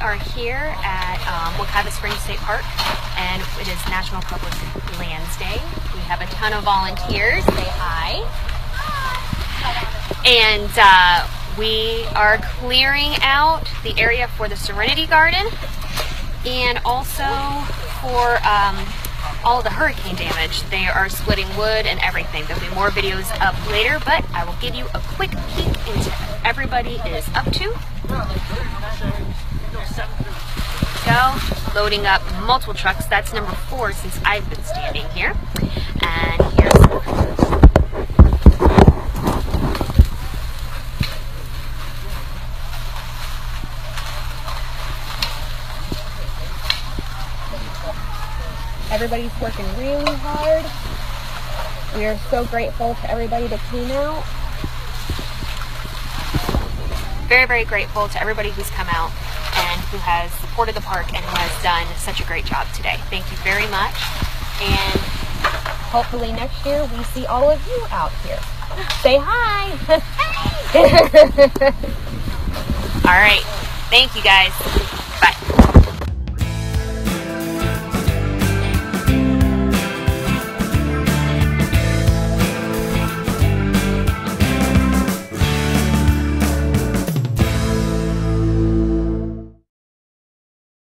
are here at um, Wekiva Springs State Park, and it is National Public Lands Day. We have a ton of volunteers. Say hi. hi. And uh, we are clearing out the area for the Serenity Garden and also for um, all the hurricane damage. They are splitting wood and everything. There'll be more videos up later, but I will give you a quick peek into everybody is up to. Go, loading up multiple trucks. That's number four since I've been standing here. And here's Everybody's working really hard. We are so grateful to everybody that came out. Very, very grateful to everybody who's come out and who has supported the park and who has done such a great job today. Thank you very much. And hopefully next year we see all of you out here. Say hi. all right. Thank you guys.